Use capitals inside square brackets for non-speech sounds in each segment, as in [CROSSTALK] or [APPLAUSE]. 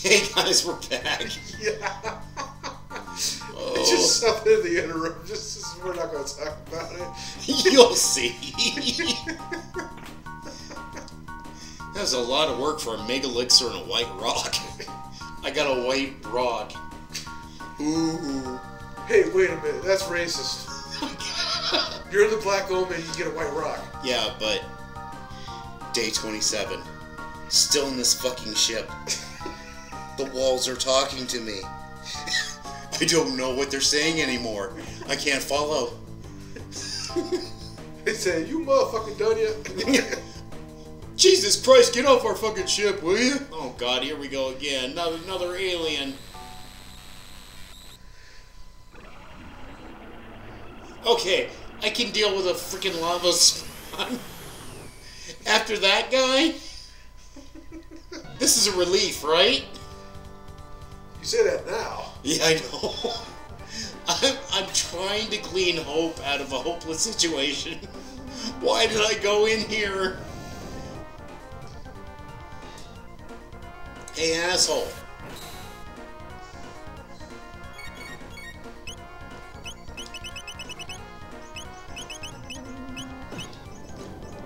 Hey guys, we're back. [LAUGHS] Yeah. Oh, just something in the interim. Just we're not going to talk about it. [LAUGHS] you'll see. That's a lot of work for a mega elixir and a white rock. I got a white rock. Ooh. Hey, wait a minute. That's racist. [LAUGHS] You're the black omen. You get a white rock. Yeah, but day 27. Still in this fucking ship. The walls are talking to me. [LAUGHS] I don't know what they're saying anymore. I can't follow. [LAUGHS] They say, "You motherfucking done yet?" [LAUGHS] Jesus Christ, get off our fucking ship, will you? Oh god, here we go again. Another, another alien. Okay, I can deal with a freaking Lavos spawn. After that guy, this is a relief, right? You say that now. Yeah, I know. [LAUGHS] I'm, I'm trying to glean hope out of a hopeless situation. [LAUGHS] Why did I go in here? Hey, asshole.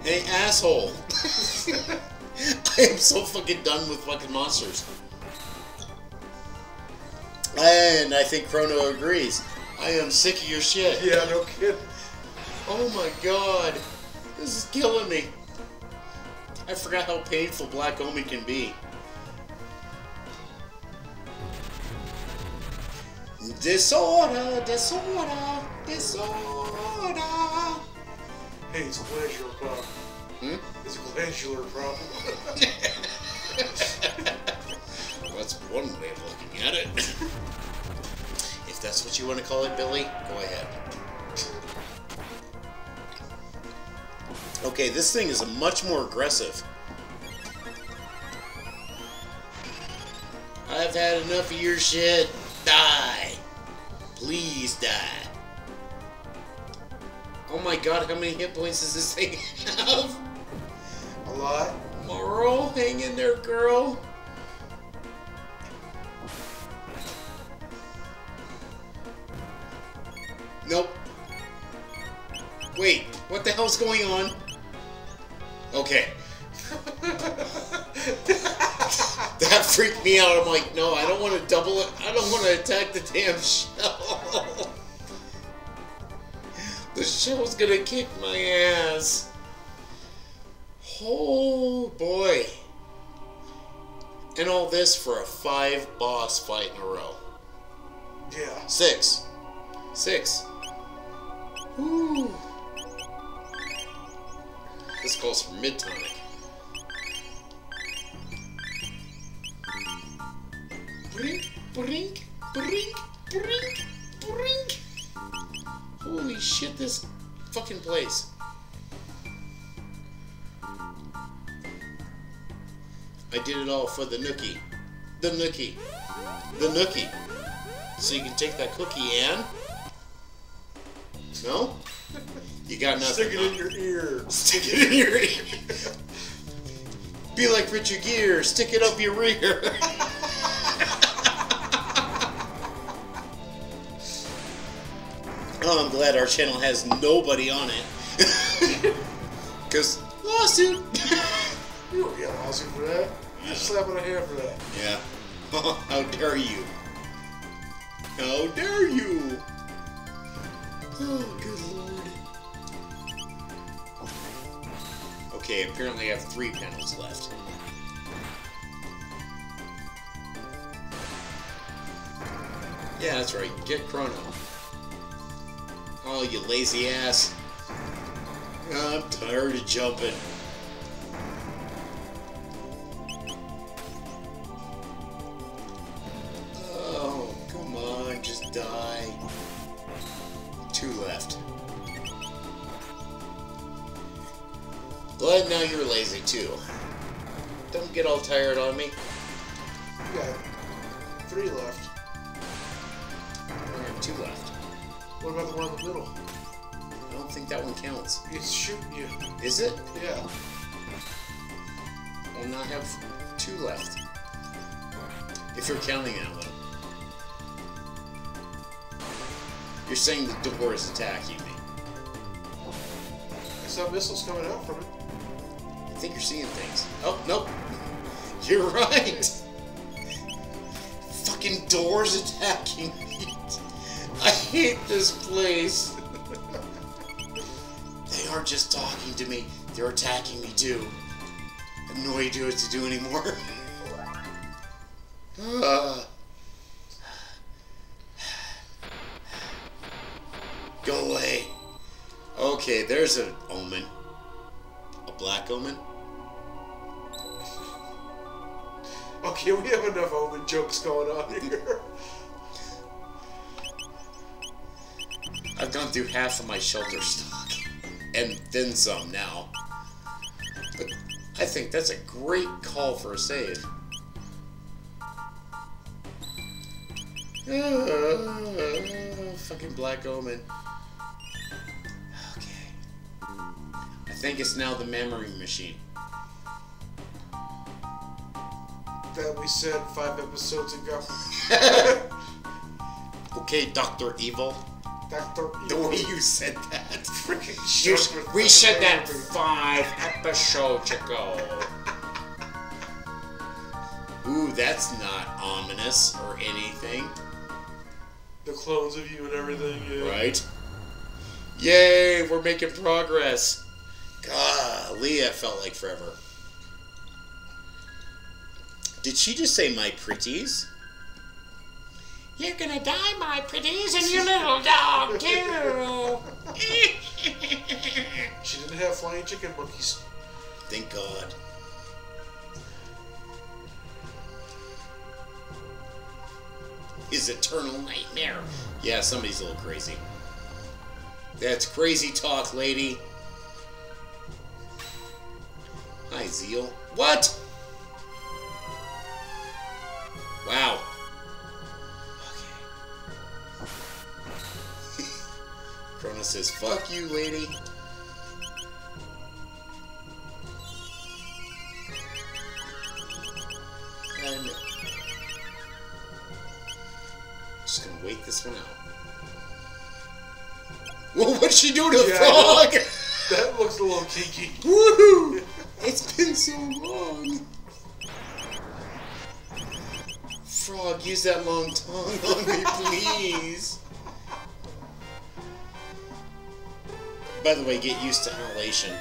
Hey, asshole. [LAUGHS] I am so fucking done with fucking monsters. And I think Chrono agrees. I am sick of your shit. Yeah, no kidding. Oh my god. This is killing me. I forgot how painful Black Omen can be. Disorder, disorder, disorder. Hey, it's a glandular problem. Hmm? It's a glandular problem. [LAUGHS] That's one way of looking at it. [COUGHS] if that's what you want to call it, Billy, go ahead. Okay, this thing is much more aggressive. I've had enough of your shit. Die. Please die. Oh my god, how many hit points does this thing [LAUGHS] have? a lot. Marle, hang in there, girl. Nope. Wait, what the hell's going on? Okay. [LAUGHS] that freaked me out. I'm like, no, I don't want to double it. I don't want to attack the damn shell. [LAUGHS] the shell's gonna kick my ass. Oh boy. And all this for a five boss fight in a row. Yeah. Six. Six. This calls for mid tonic. Brink, brink, brink, brink, brink. Holy shit, this fucking place. I did it all for the nookie. The nookie. The nookie. So you can take that cookie and. No? You got nothing. Stick it in your ear. Stick it in your ear. Be like Richard Gere, stick it up your rear. [LAUGHS] oh, I'm glad our channel has nobody on it. [LAUGHS] Because lawsuit. You don't get a lawsuit for that. You slap on a hand for that. yeah. [LAUGHS] How dare you? How dare you? Oh, good lord. Okay, apparently I have three panels left. Yeah, that's right. Get Chrono. Oh, you lazy ass. I'm tired of jumping. Glad now you're lazy too. Don't get all tired on me. You got three left. I have two left. What about the one in the middle? I don't think that one counts. It's shooting you. Is it? Yeah. I'll not have two left. If you're counting that one. You're saying the door is attacking me. I saw missiles coming out from it. Think you're seeing things. Oh, nope. You're right. Fucking doors attacking me. I hate this place. They aren't just talking to me, they're attacking me too. I have no idea what to do anymore. Ah. [SIGHS] Go away. Okay, there's an omen. A black omen? Okay, we have enough omen jokes going on here. I've gone through half of my shelter stock. And then some now. But I think that's a great call for a save. Ah, fucking Black Omen. Okay. I think it's now the Mammon machine. That we said five episodes ago. [LAUGHS] Okay, Dr. Evil. Doctor Evil. [LAUGHS] The way you said that. freaking You we said that five episodes ago. [LAUGHS] Ooh, that's not ominous or anything, the clones of you and everything. Yeah. right? Yay, we're making progress. Golly, it felt like forever. Did she just say my pretties? You're gonna die, my pretties, and your little dog, [LAUGHS] too. She didn't have flying chicken monkeys. Thank God. His eternal nightmare. Yeah, somebody's a little crazy. That's crazy talk, lady. Hi, Zeal. What? Fuck you, lady. And just gonna wait this one out. Whoa, [LAUGHS] what's she do to the Yeah, frog? That looks a little kinky. [LAUGHS] Woohoo! It's been so long. Frog, use that long tongue on me, [LAUGHS] please. By the way, get used to hallation.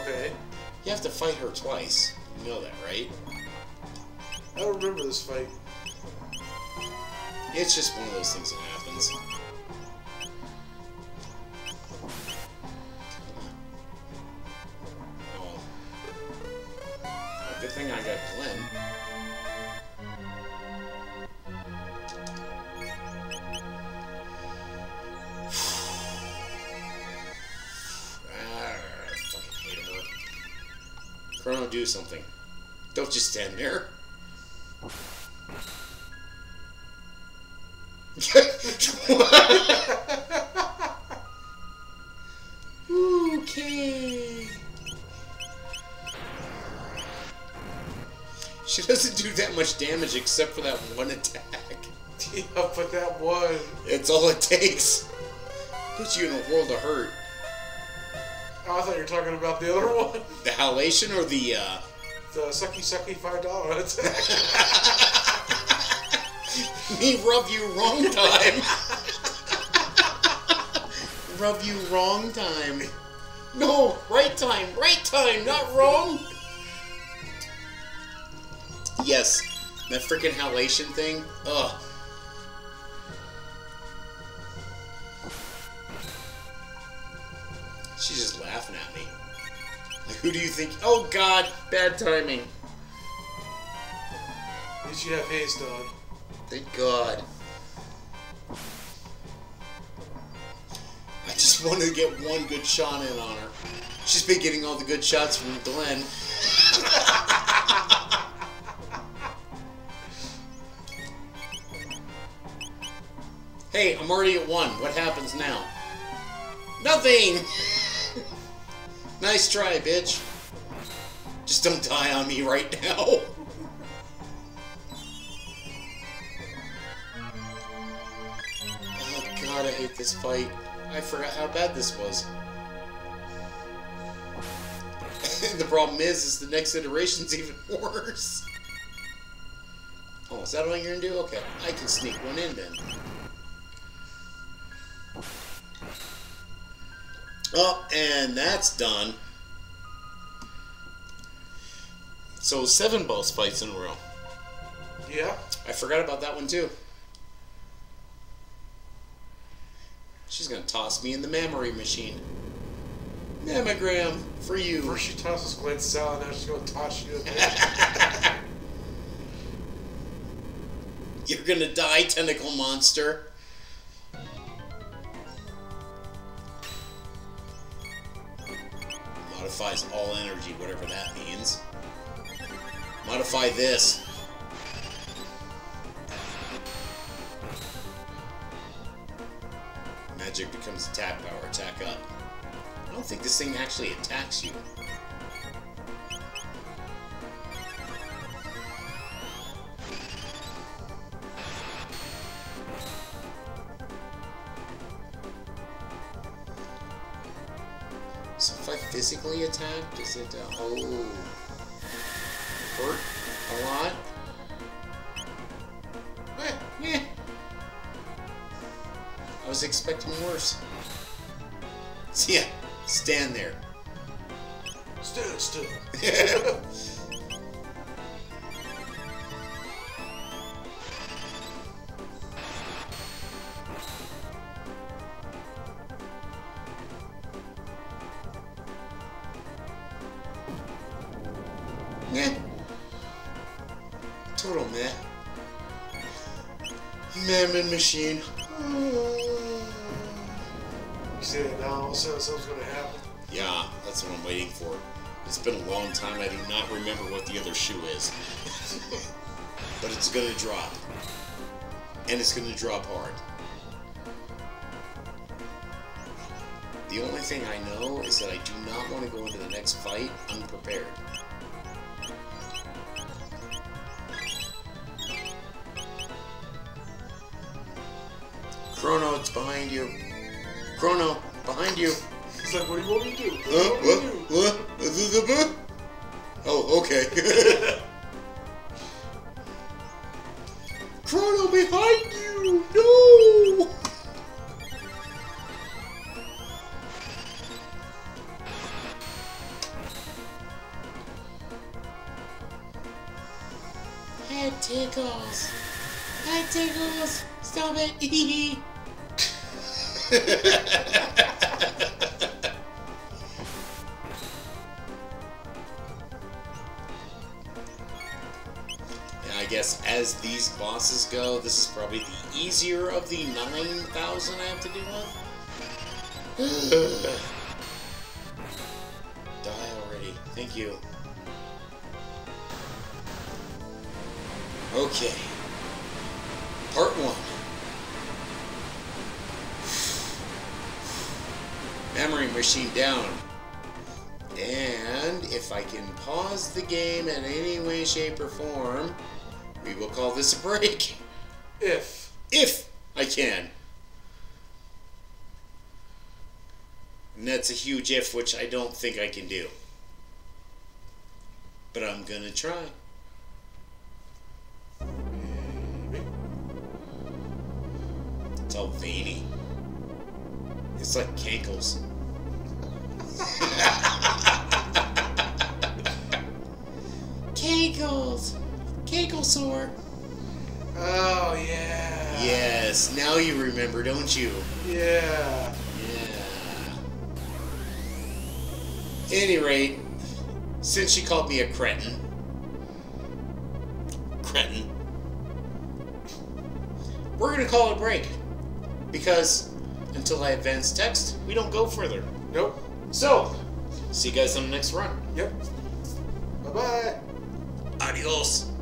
Okay. You have to fight her twice. You know that, right? I don't remember this fight. It's just one of those things that happens. Chrono, do something. Don't just stand there. okay. [LAUGHS] She doesn't do that much damage except for that one attack. Yeah, but that one. It's all it takes. Puts you in a world of hurt. Oh, I thought you were talking about the other one. [LAUGHS] The hallation or the uh The sucky sucky five dollar attack. [LAUGHS] me rub you wrong time. [LAUGHS] rub you wrong time. No, right time, right time, not wrong. Yes, that freaking hallation thing. Ugh. She's just laughing at me. Like, who do you think? Oh God, bad timing. At least you have haste dog. Thank God. I just wanted to get one good shot in on her. She's been getting all the good shots from Glenn. [LAUGHS] hey, I'm already at one. What happens now? Nothing! Nice try, bitch. Just don't die on me right now. oh god, I hate this fight. I forgot how bad this was. [LAUGHS] the problem is, is the next iteration's [LAUGHS] even worse. Oh, is that all you're gonna do? Okay, I can sneak one in then. Oh, and that's done. So seven boss fights in a row. Yeah. I forgot about that one too. She's gonna toss me in the Mammon machine. Mammogram for you. First she tosses Glenn Sal, now she's gonna toss you. [LAUGHS] You're gonna die, tentacle monster. Modifies all energy, whatever that means. Modify this. Magic becomes attack power, attack up. I don't think this thing actually attacks you. Physically attack, does it, uh, oh, hurt a lot? Eh. I was expecting worse. [LAUGHS] So yeah, stand there. Stand still. [LAUGHS] machine. You that now, all of a sudden something's gonna happen. Yeah, that's what I'm waiting for. It's been a long time. I do not remember what the other shoe is. [LAUGHS] but it's gonna drop. And it's gonna drop hard. The only thing I know is that I do not want to go into the next fight unprepared. Chrono, it's behind you. Chrono, behind you. He's like, what do you want me to do? What do Uh, you want what? me to do? What? The- the- the- Oh, okay. [LAUGHS] Chrono behind you! No! Head tickles. Head tickles. Stop it. I guess as these bosses go, this is probably the easier of the 9,000 I have to deal with. [SIGHS] Die already. Thank you. Okay. Part 1. Mammon machine down. And if I can pause the game in any way, shape, or form, we will call this a break. If. If I can. And that's a huge if, which I don't think I can do. But I'm gonna try. It's all veiny. It's like cankles. Cankles! Canklesaur! Oh, yeah. Yes, now you remember, don't you? Yeah. Yeah. Any rate, since she called me a cretin, cretin, we're gonna call it a break because until I advance text, we don't go further. Nope. So, see you guys on the next run. Yep. Bye bye. Adios.